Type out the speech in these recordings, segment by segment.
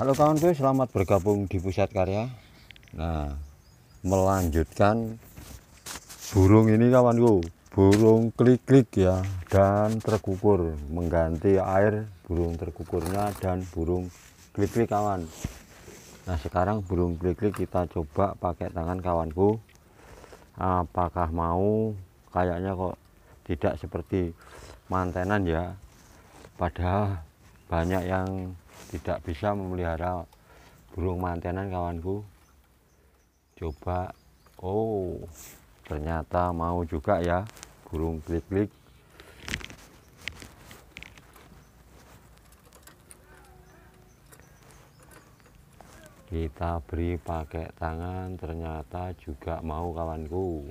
Halo kawanku, selamat bergabung di Pusat Karya. Nah, melanjutkan burung ini kawanku, burung klik-klik ya dan terkukur, mengganti air burung terkukurnya dan burung klik-klik kawan. Nah, sekarang burung klik-klik kita coba pakai tangan kawanku. Apakah mau? Kayaknya kok tidak seperti mantenan ya. Padahal banyak yang tidak bisa memelihara burung mantenan kawanku. Coba. Oh ternyata mau juga ya burung klik-klik. Kita beri pakai tangan ternyata juga mau kawanku.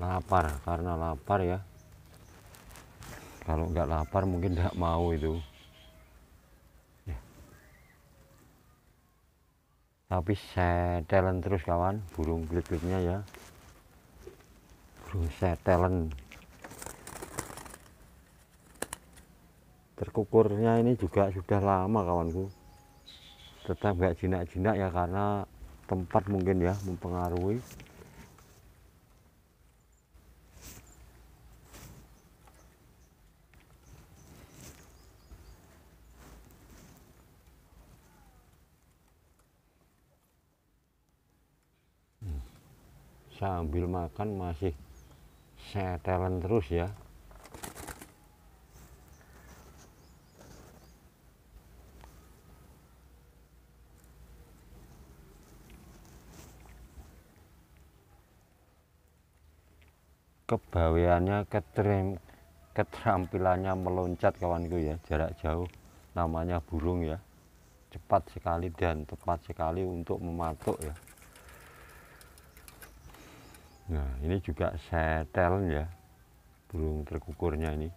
Lapar karena lapar ya kalau nggak lapar mungkin nggak mau itu. Ya. tapi setelan terus kawan. Burung klik-kliknya ya. Burung setelan terkukurnya ini juga sudah lama kawanku. Tetap nggak jinak-jinak ya karena tempat mungkin ya mempengaruhi sambil makan masih setelan terus ya. Kebaweannya keterim keterampilannya meloncat kawanku ya jarak jauh. Namanya burung ya. Cepat sekali dan tepat sekali untuk mematuk ya Nah, ini juga setel ya. Burung terkukurnya ini.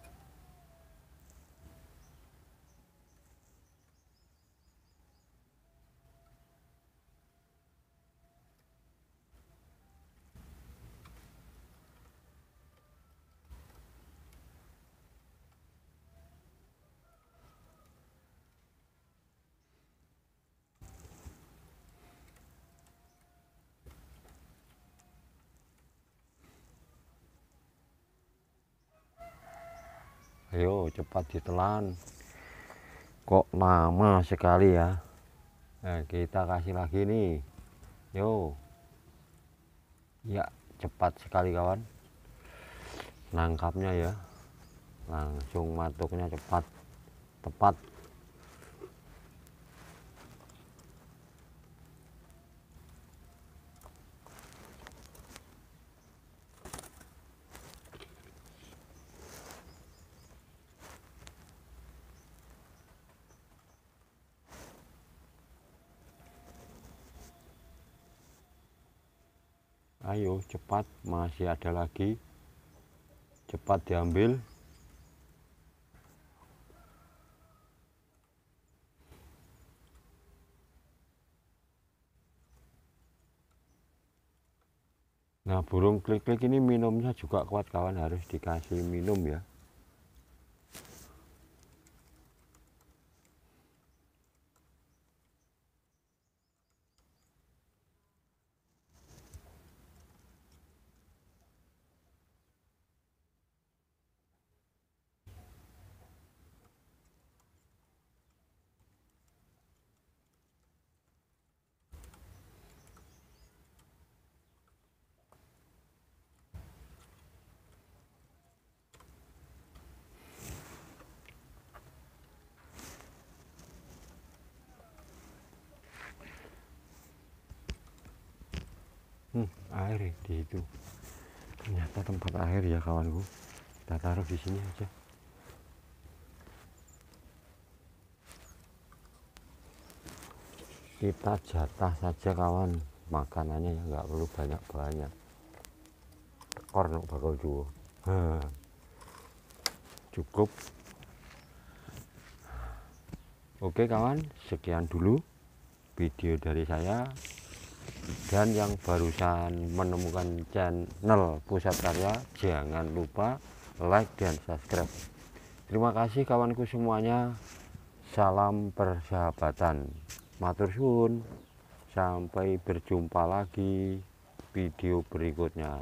Ayo cepat ditelan. Kok lama sekali ya? Nah, kita kasih lagi nih. Yo. Ya cepat sekali kawan. Nangkapnya ya. Langsung matuknya cepat. Tepat ayo cepat. Masih ada lagi. Cepat diambil. Nah burung klik-klik ini minumnya juga kuat kawan. Harus dikasih minum ya hmm, air ya di itu. Ternyata tempat air ya kawanku. Kita taruh di sini aja. Kita jatah saja kawan. Makanannya ya nggak perlu banyak-banyak. Tekor no bakal dua cukup. Oke kawan. Sekian dulu video dari saya dan yang barusan menemukan channel pusat karya jangan lupa like dan subscribe. Terima kasih kawanku semuanya. Salam persahabatan. Matur suwun. Sampai berjumpa lagi video berikutnya